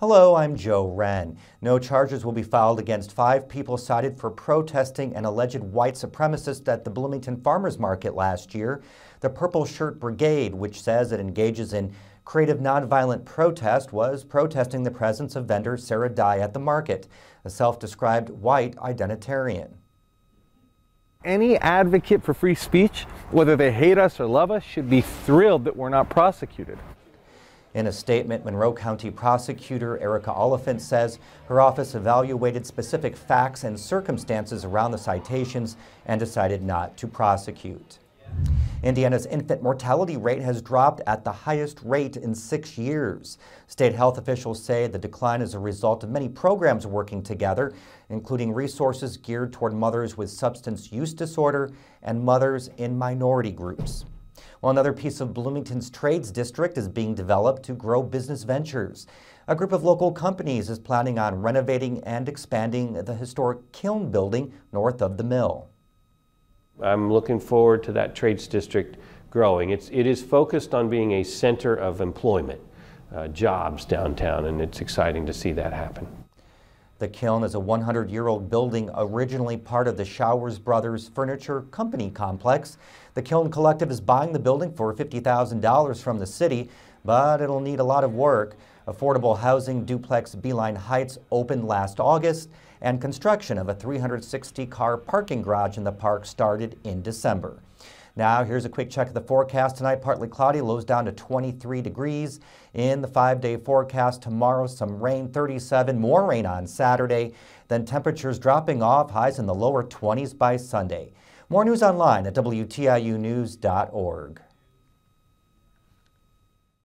Hello, I'm Joe Hren. No charges will be filed against five people cited for protesting an alleged white supremacist at the Bloomington Farmers Market last year. The Purple Shirt Brigade, which says it engages in creative nonviolent protest, was protesting the presence of vendor Sarah Dye at the market, a self-described white identitarian. Any advocate for free speech, whether they hate us or love us, should be thrilled that we're not prosecuted. In a statement, Monroe County Prosecutor Erika Oliphant says her office evaluated specific facts and circumstances around the citations and decided not to prosecute. Indiana's infant mortality rate has dropped at the highest rate in six years. State health officials say the decline is a result of many programs working together, including resources geared toward mothers with substance use disorder and mothers in minority groups. Well, another piece of Bloomington's trades district is being developed to grow business ventures. A group of local companies is planning on renovating and expanding the historic kiln building north of the mill. I'm looking forward to that trades district growing. It's, it is focused on being a center of employment, uh, jobs downtown, and it's exciting to see that happen. The kiln is a 100-year-old building originally part of the Showers Brothers Furniture Company complex. The Kiln Collective is buying the building for $50,000 from the city, but it'll need a lot of work. Affordable housing duplex B-Line Heights opened last August, and construction of a 360-car parking garage in the park started in December. Now, here's a quick check of the forecast tonight. Partly cloudy, lows down to 23 degrees. In the five day forecast tomorrow, some rain, 37, more rain on Saturday. Then temperatures dropping off, highs in the lower 20s by Sunday. More news online at WTIUnews.org.